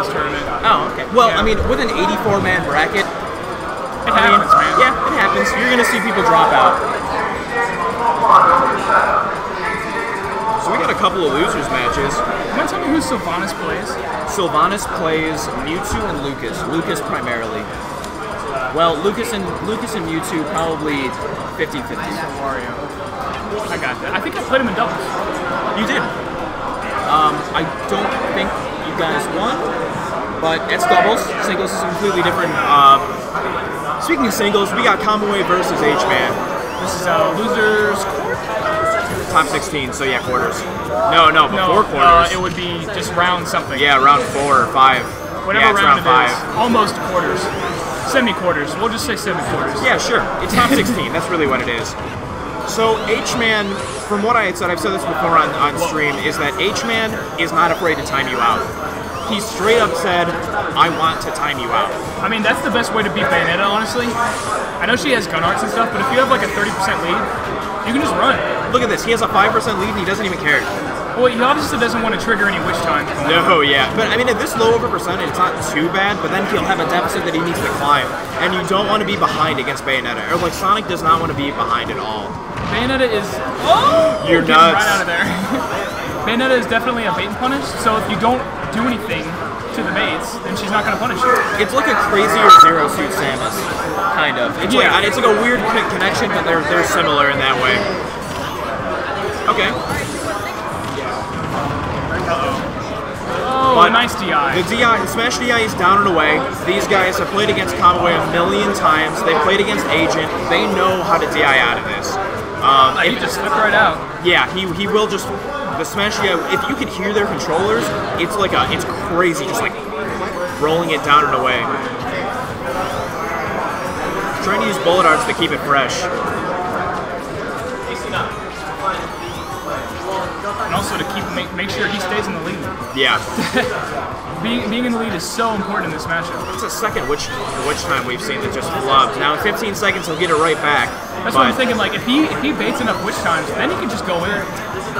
this tournament. Oh, okay. Well, Yeah. I mean, with an 84 man bracket, It I mean, man. yeah, it happens. You're gonna see people drop out. So we got a couple of losers matches. You want to tell me who Sylvanas plays? Sylvanas plays Mewtwo and Lucas. Lucas primarily. Well, Lucas and Lucas and Mewtwo probably 50-50. Wario. I got that. I think I played him in doubles. You did. Um, I don't think you guys won, but it's doubles. Singles is completely different. Uh, speaking of singles, we got Kamui versus H-Man. This is uh, losers. Quarter top 16, so yeah, quarters. No, no, No, before uh, quarters. it would be just round something. yeah, round four or five. Whatever yeah, round, round it is. five. Almost quarters. Semi quarters. We'll just say semi quarters. Yeah, sure. It's top 16. That's really what it is. So H-Man, from what I had said, I've said this before on, on stream, is that H-Man is not afraid to time you out. He straight up said, I want to time you out. I mean, that's the best way to beat Bayonetta, honestly. I know she has gun arts and stuff, but if you have like a 30% lead, you can just run. Look at this. He has a 5% lead and he doesn't even care. Well, he obviously doesn't want to trigger any witch time. No, yeah. But I mean, at this low of a percentage, it's not too bad, but then he'll have a deficit that he needs to climb. And you don't want to be behind against Bayonetta. Or like Sonic does not want to be behind at all. Bayonetta is. Oh! You're Getting nuts. Right out of there. Bayonetta is definitely a bait and punish, so if you don't do anything to the baits, then she's not going to punish you. It's like a crazier Zero Suit Samus, kind of. It's Yeah. like it's like a weird con- connection, but they're they're similar in that way. Okay. Oh, But nice DI. The DI, Smash DI is down and away. These guys have played against Kamui a million times. They've played against Agent. They know how to DI out of this. Um, he just slipped right out. yeah, he, he will just the Smash DI. If you could hear their controllers, it's like a it's crazy, just like rolling it down and away. Trying to use bullet arts to keep it fresh. And also to keep make, make sure he stays in the lead. Yeah, Being, being in the lead is so important in this matchup. it's the second which witch time we've seen that just flubbed. Now in 15 seconds he'll get it right back. That's but what I'm thinking. Like if he if he baits enough witch times, then he can just go in.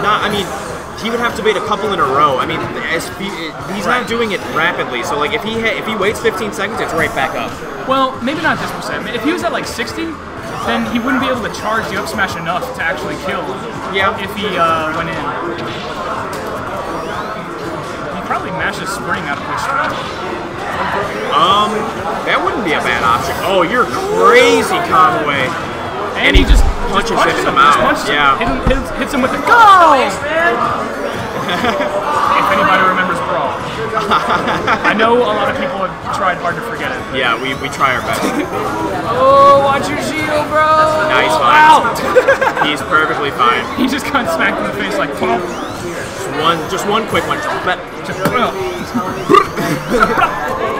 Not, I mean, he would have to bait a couple in a row. I mean, as he, he's not doing it rapidly. So like if he ha- if he waits 15 seconds, it's right back up. Well, maybe not this percent. If he was at like 60, then he wouldn't be able to charge the up smash enough to actually kill. Yeah. If he uh, went in. He probably mashes spring out of time. Um, that wouldn't be a bad option. Oh, you're crazy, Conway. And, he just punches just it in the him, mouth. Just punches Yeah. him. Hit him, hits, hits him with the go. if anybody remembers Brawl, I know a lot of people have tried hard to forget it. Yeah, we, we try our best. Oh, watch your shield, bro! Nice Out! He's perfectly fine. He just got smacked in the face like, boom. Just one, just one quick one. Just,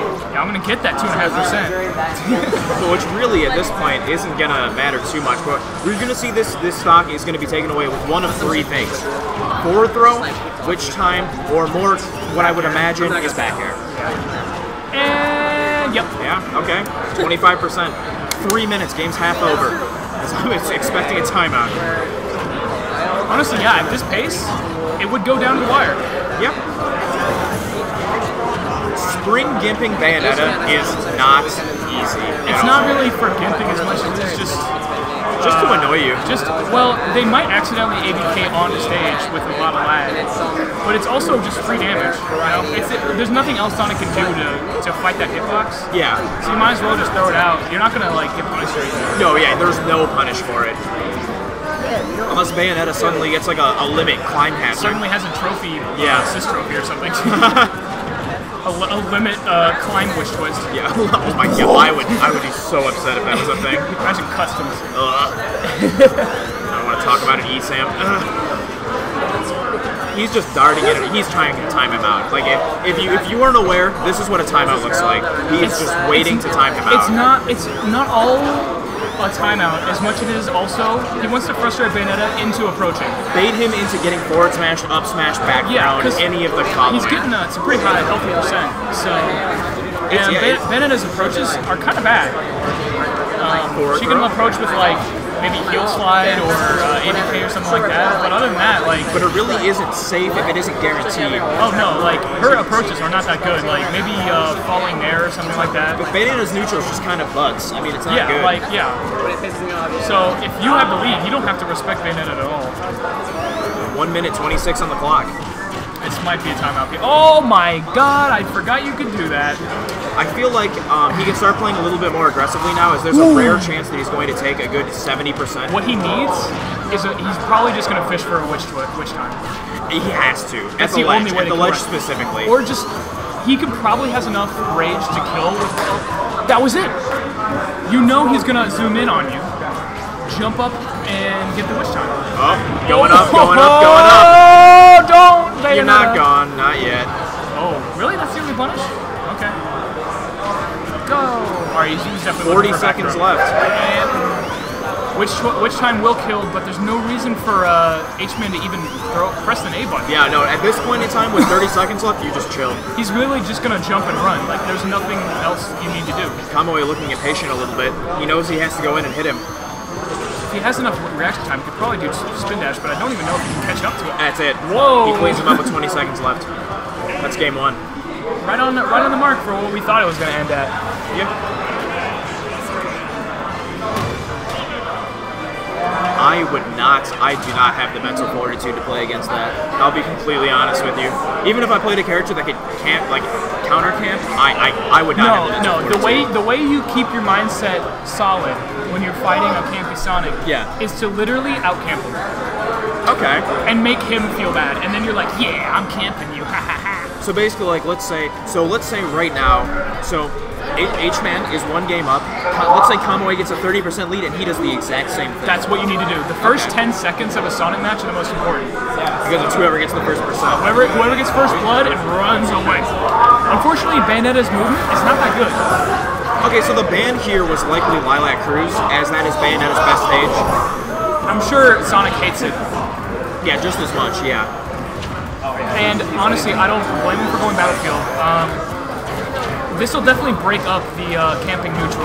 I'm gonna get that two and a half percent. which really at this point isn't gonna matter too much. But we're gonna see this this stock is gonna be taken away with one of three things: forward throw, witch time, or more. What I would imagine is back air. And yep, Yeah. Okay. Twenty-five percent. Three minutes. Game's half over. So I'm expecting a timeout. honestly, yeah, at this pace, it would go down to the wire. Yep. Spring gimping Bayonetta is not easy. It's not really for gimping as much as it's just, just to annoy you. just well, they might accidentally ABK on the stage with a lot of lag, but it's also just free damage. You know, it's it, there's nothing else Sonic can do to to fight that hitbox. Yeah. So you might as well just throw it out. You're not gonna like get punished or anything. No, yeah, there's no punish for it. Unless Bayonetta suddenly gets like a, a limit climb hazard. Suddenly has a trophy, Yeah. uh, trophy or something. a, a limit uh, climb witch twist. Yeah. oh my god, I would I would be so upset if that was a thing. Imagine customs. Ugh. I don't want to talk about an ESAM. Ugh. He's just darting it. He's trying to time him out. Like if, if you if you weren't aware, this is what a timeout looks like. He's just waiting to time him out. It's not. It's not all a timeout as much as it is also he wants to frustrate Bayonetta into approaching. bait him into getting forward smash, up smash, back Yeah, down, any of the combo. He's getting a, it's a pretty high healthy percent. So and yeah, Bayonetta's approaches are kind of bad. Um, she can approach with like maybe heel slide or uh, ABK or something like that. But other than that, like, But it really isn't safe if it isn't guaranteed. oh no, like her approaches are not that good. Like maybe uh, falling there or something like that. But Bayonetta's neutral is just kind of butts. I mean, it's not Yeah, good. like yeah. So if you have the lead, you don't have to respect Bayonetta at all. One minute twenty six on the clock. This might be a timeout. Oh my god, I forgot you could do that. I feel like um, he can start playing a little bit more aggressively now, as there's a rare chance that he's going to take a good seventy percent. What he needs is a, he's probably just gonna fish for a witch twi- witch time, He has to. At That's the, the ledge, only way at to the ledge correct. specifically. or just he can probably has enough rage to kill with. That was it. You know he's gonna zoom in on you, jump up and get the witch time. oh, going up, going up, going up. Oh, don't! You're not gone, not yet. Oh, really? That's the only punish? Go. All right, he's, he's definitely Forty looking for a back seconds left. And which witch time will kill, but there's no reason for uh, H-Man to even throw press the A button. Yeah, no. At this point in time, with 30 seconds left, you just chill. He's really just gonna jump and run. Like there's nothing else you need to do. Kamui looking impatient a little bit. He knows he has to go in and hit him. If he has enough reaction time, he could probably do spin dash, but I don't even know if he can catch up to it. That's it. Whoa. He cleans him up with 20 seconds left. That's game one. Right on the, right on the mark for what we thought it was gonna end at. Yeah. I would not, I do not have the mental fortitude to play against that. I'll be completely honest with you. Even if I played a character that could camp, like counter camp, I, I, I would not have the No, no. The way the way you keep your mindset solid when you're fighting a campy Sonic Yeah. is to literally out camp him Okay. and make him feel bad, and then you're like, yeah, I'm camping you, ha ha ha. So basically, like, let's say, so let's say right now, so H- H-Man is one game up. Let's say Kamui gets a 30% lead and he does the exact same thing. That's what you need to do. The first Okay. 10 seconds of a Sonic match are the most important. Because it's whoever gets the first percent. Whoever, whoever gets first blood and runs away. Unfortunately, Bayonetta's movement is not that good. Okay, so the ban here was likely Lylat Cruise, as that is Bayonetta's best stage. I'm sure Sonic hates it. Yeah, just as much, yeah. And honestly, I don't blame him for going Battlefield. Um, this will definitely break up the uh, camping neutral.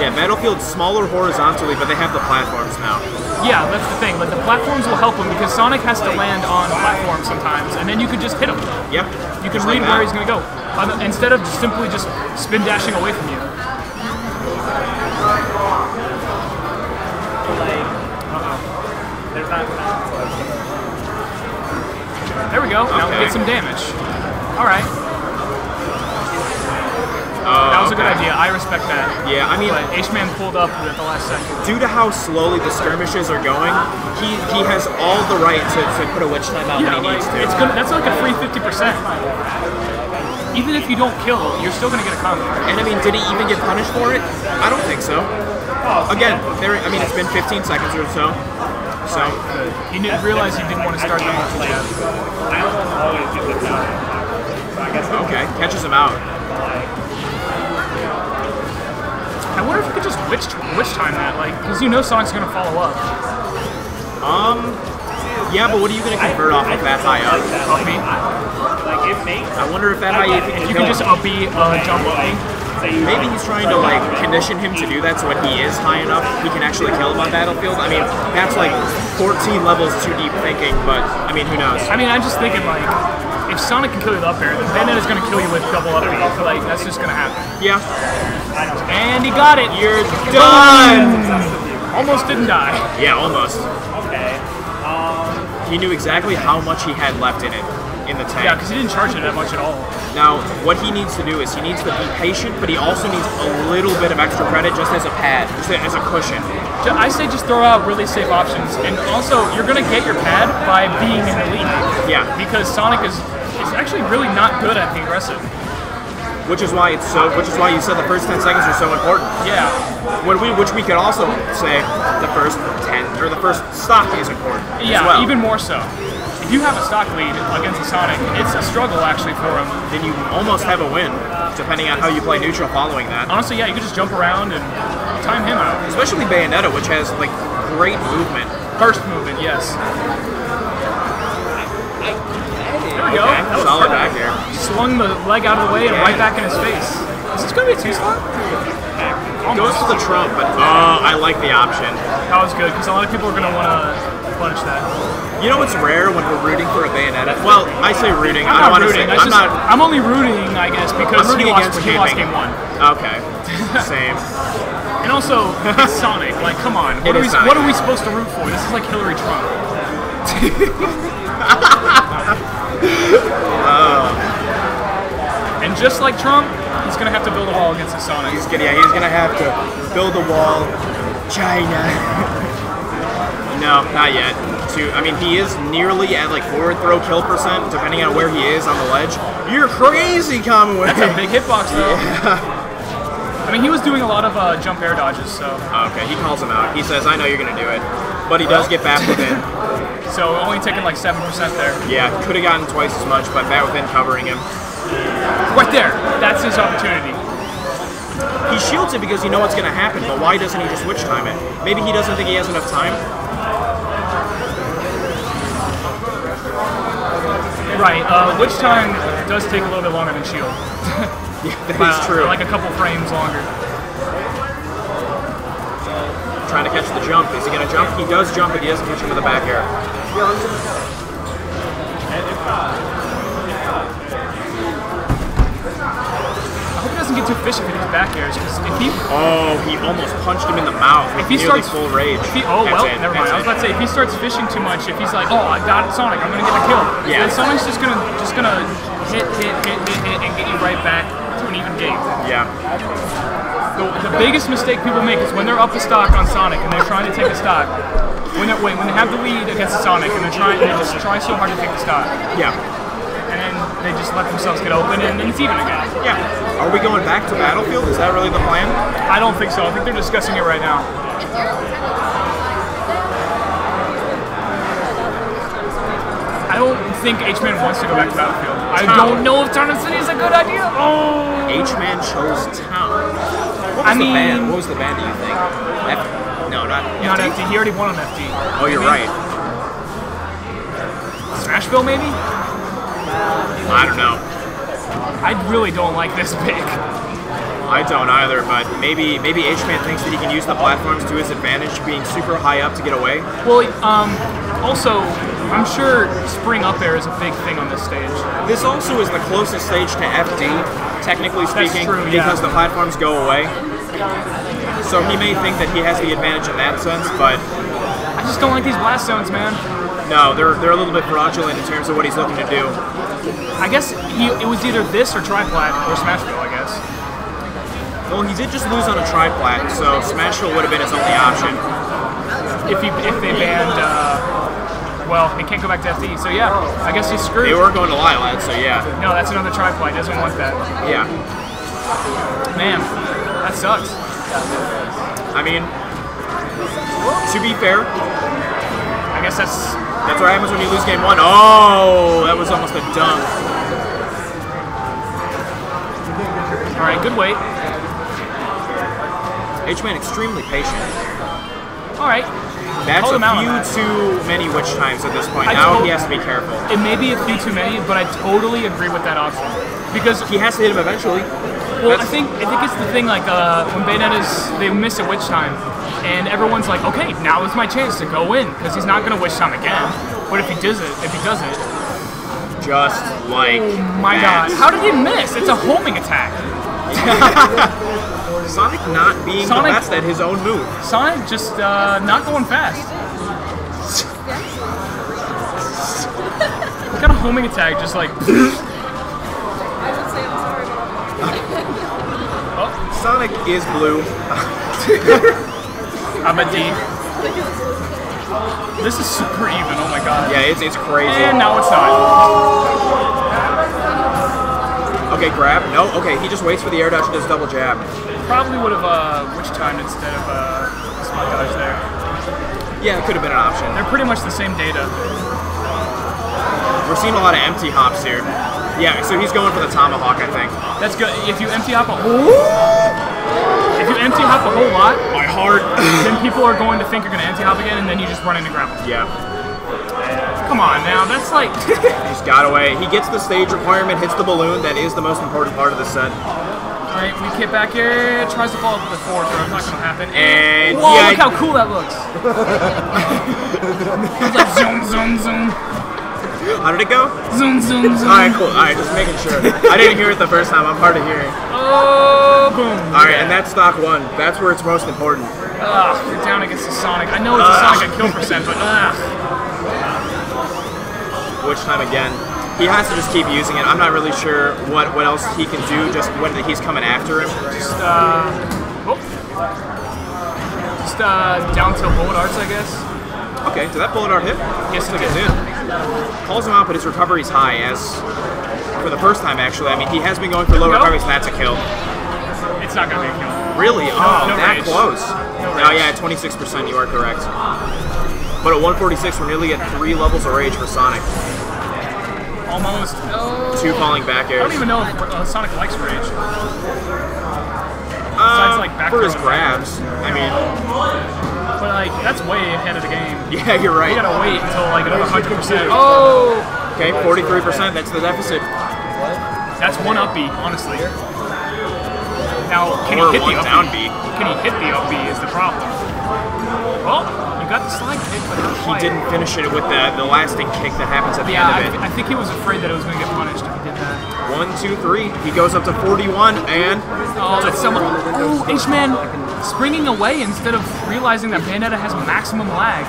Yeah, Battlefield's smaller horizontally, but they have the platforms now. Yeah, that's the thing. Like the platforms will help him because Sonic has to land on platforms sometimes, and then you could just hit him. Yep. You can just read like where he's gonna go Um, instead of just simply just spin dashing away from you. There we go. Now we Okay. get some damage. All right, Oh, that was a good idea. I respect that. Yeah, I mean, But H-Man pulled up at the last second. due to how slowly the skirmishes are going, he he has all the right to, to put a witch time out Yeah, when he like, needs to. it's gonna. That's like a free fifty percent. Even if you don't kill, you're still gonna get a combo. And I mean, did he even get punished for it? I don't think so. Again, there. I mean, it's been 15 seconds or so. So He didn't realize he didn't want to start doing players. I don't always get that much yet. okay, catches him out. I wonder if you could just witch witch time that, like, because you know Sonic's gonna follow up. Um, yeah, but what are you gonna convert off of that high up? Up B. I wonder if that high If you can just up B, uh, jump up. Maybe he's trying to like condition him to do that, so when he is high enough, he can actually kill him on Battlefield. I mean, that's like 14 levels too deep thinking, but I mean, who knows? I mean, I'm just thinking like, if Sonic can kill you with up air, then Bayonetta's gonna kill you with double up B. Like, that's just gonna happen. Yeah, And he got it. you're done. Almost didn't die. Yeah, almost. Okay. Um, he knew exactly how much he had left in it in the tank. Yeah, because he didn't charge it that much at all. Now, what he needs to do is he needs to be patient, but he also needs a little bit of extra credit just as a pad, just as a cushion. I say just throw out really safe options, and also you're gonna get your pad by being in the lead. Yeah. Because Sonic is is actually really not good at the aggressive. Which is why it's so. Which is why you said the first ten seconds are so important. Yeah. When we, which we could also say, the first ten or the first stock is important Yeah, well. even more so. If you have a stock lead against a Sonic, it's a struggle actually for him. then you almost have a win, depending on how you play neutral following that. Honestly, yeah, you could just jump around and time him out. Especially Bayonetta, which has like great movement. First movement, yes. There we go. Okay, That was solid back here. Swung the leg out of the way and Yeah. right back in his face. Is this gonna be a two slot? Goes for the Trump, but oh, I like the option. That was good because a lot of people are gonna want to punish that. You know what's rare when we're rooting for a Bayonetta? Well, I say rooting. I'm I don't want to say. rooting. I'm just, not. I'm only rooting, I guess, because he lost, against he lost game one. Okay. Same. And also, it's Sonic. Like, come on. What are, we, what are we supposed to root for? This is like Hillary Trump. And just like Trump, he's gonna have to build a wall against his Sonic. He's gonna, yeah, he's gonna have to build a wall. China. no, not yet. To, I mean, he is nearly at like forward throw kill percent, depending on where he is on the ledge. You're crazy, Commonwealth. That's a big hitbox, though. I mean, he was doing a lot of uh, jump air dodges, so Okay, he calls him out. He says, "I know you're gonna do it," but he does get back within. so only taking like seven percent there. Yeah, could have gotten twice as much, but back within covering him. Right there. That's his opportunity. He shields it because you know what's gonna happen, but why doesn't he just switch time it? Maybe he doesn't think he has enough time. Right. Uh, witch time does take a little bit longer than Shield. Yeah, that Uh, is true. Like a couple frames longer. Trying to catch the jump. Is he gonna jump? He does jump, but he doesn't catch him with the back air. I hope he doesn't get too fishy with his back airs, because if he Oh, he almost punched him in the mouth if he starts full rage. If he, oh That's well, it, never mind. I was about to say if he starts fishing too much, if he's like, oh, I got Sonic, I'm gonna get the kill. Yeah. Then Sonic's just gonna just gonna hit, hit, hit, hit, hit, and get you right back to an even game. Yeah. The, the biggest mistake people make is when they're up the stock on Sonic and they're trying to take a stock. When they wait, when they have the lead against Sonic and they're trying, they just try so hard to take the stock, Yeah. And then they just let themselves get open, and then it's even again. Yeah. Are we going back to Battlefield? Is that really the plan? I don't think so. I think they're discussing it right now. I don't think H-Man wants to go back to Battlefield. I don't know if Town City is a good idea. Oh, H-Man chose town. What was I the band? What was the band, do you think? F- no, not not FD? FD. He already won on FD. Oh, you're Maybe? right. Smashville, maybe? I don't know. I really don't like this pick. I don't either, but maybe maybe H-Man thinks that he can use the platforms to his advantage, being super high up to get away. Well, um, also, I'm sure Spring Up Air is a big thing on this stage. This also is the closest stage to FD, technically speaking, true, yeah. because the platforms go away. So he may think that he has the advantage in that sense, but I just don't like these blast zones, man. no, they're they're a little bit fraudulent in terms of what he's looking to do. I guess he, it was either this or Triplat or Smashville, I guess. Well, he did just lose on a triplat, so Smashville would have been his only option. If he if they banned, uh, well, he can't go back to FD. So yeah, I guess he's screwed. They were going to Lylat, so yeah, no, that's another Triplat. He doesn't want that. yeah. Man, that sucks. I mean, to be fair, I guess that's that's what happens when you lose game one. Oh, that was almost a dunk. all right. Good wait. H-Man extremely patient. All right. That's a him out on few too many witch times at this point. I now he has to be careful. It may be a few too many, but I totally agree with that option because He has to hit him eventually. Well, I think I think it's the thing like uh, when Bayonetta's they miss a witch time, and everyone's like, okay, now is my chance to go in because he's not gonna witch time again. But if he does it, if he does it, Just like oh my that. god, how did he miss? It's a homing attack. Sonic not being Sonic- the best at his own move. Sonic just uh, not going fast. What kind of homing attack? Just like Sonic is blue. I'm a D. This is super even. Oh my god. Yeah, it's it's crazy. And now it's not. Okay, grab. No, okay, he just waits for the air dodge and does double jab. Probably would have uh, witch timed instead of uh, smart dodge there. Yeah, it could have been an option. They're pretty much the same data. We're seeing a lot of empty hops here. Yeah, so he's going for the tomahawk, I think. That's good. If you empty hop a whole, if you empty hop a whole lot, My heart. then people are going to think you're going to empty hop again, and then you just run into grapple. yeah, Come on now, that's like he's got away. He gets the stage requirement, hits the balloon. That is the most important part of the set. Alright, we get back here. Tries to follow up with the forward throw. It's not gonna happen. And Whoa, yeah, look how cool that looks. it's like zoom, zoom, zoom. How did it go? Zoom, zoom, zoom. All right, cool. All right, just making sure. I didn't hear it the first time. I'm hard of hearing. Oh, boom. All right, and that's stock one. That's where it's most important. Ugh, you're down against the Sonic. I know it's a Sonic at kill percent, but ugh. Witch time again? He has to just keep using it. I'm not really sure what, what else he can do just when he's coming after him. Just, uh, oh. Just, uh, down tilt bullet arts, I guess. Okay, did that bullet art hit? Yes, It did. Calls him out, but his recovery's high, as for the first time actually. I mean, he has been going for low Go. recoveries, and that's a kill. It's not gonna be a kill. Really? Oh, no that rage. close. No oh yeah, 26%. You are correct. But at 146, we're nearly at three levels of rage for Sonic. Almost. Oh. Two falling back airs. I don't even know if uh, Sonic likes rage. Um, like back for his grabs. I mean, But, like, that's way ahead of the game. yeah, you're right. You gotta wait until, like, another 100%. Oh! Okay, 43%. That's the deficit. What? That's one up B, honestly. Now, can Or he hit one the up down B? B. Can he hit the up B is the problem. Well, you got the slide kick, but not He quite. didn't finish it with the, the lasting kick that happens at the Yeah, end of th- it. I think he was afraid that it was going to get punished if he did that. One, two, three. He goes up to 41, and Oh, that's someone. Oh, H-Man springing away instead of realizing that Bayonetta has maximum lag.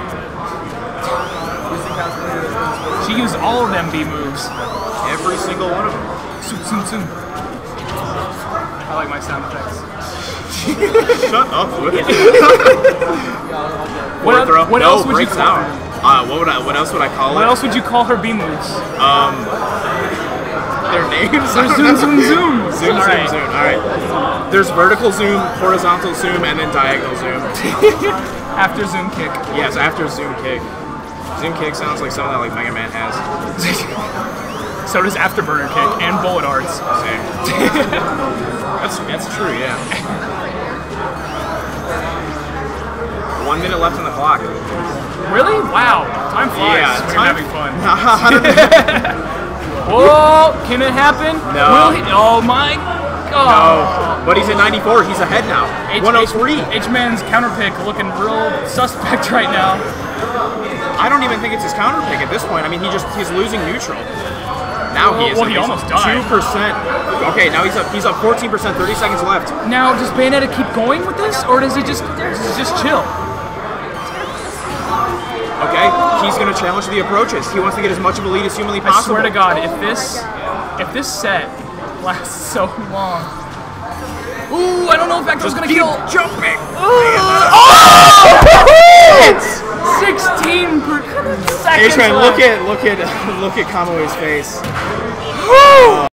She used all of them B moves. every single one of them. Soon, soon, soon. I like my sound effects. Shut up with it. What, what no, else would you call her? Uh, what would I? What else would I call What it? else would you call her B moves? Their names? I There's zoom, zoom, zoom. Zoom, zoom, right. zoom. All right. There's vertical zoom, horizontal zoom, and then diagonal zoom. After zoom kick. yes, after zoom kick. Zoom kick sounds like something that like Mega Man has. So does afterburner kick and bullet arts. Same. that's that's true. Yeah. One minute left on the clock. Really? Wow. Time flies. Yeah, when time- you're having fun. Whoa! Can it happen? No. Will he? Oh my god. Oh, but he's at 94. He's ahead now. H- 103. H- H-Man's counter pick looking real suspect right now. I don't even think it's his counter pick at this point. I mean, he just he's losing neutral. Now he is. Well, he almost died. Two percent. Okay, now he's up. He's up 14 percent. 30 seconds left. Now, does Bayonetta keep going with this, or does he just does he just chill? Okay, he's gonna challenge the approaches. He wants to get as much of a lead as humanly possible. I swear to God, if this if this set lasts so long. Ooh, I don't know if Vector's gonna Keep kill. jumping. Oh! It's 16 per seconds H-Man, left. look at look at look at Kamui's face.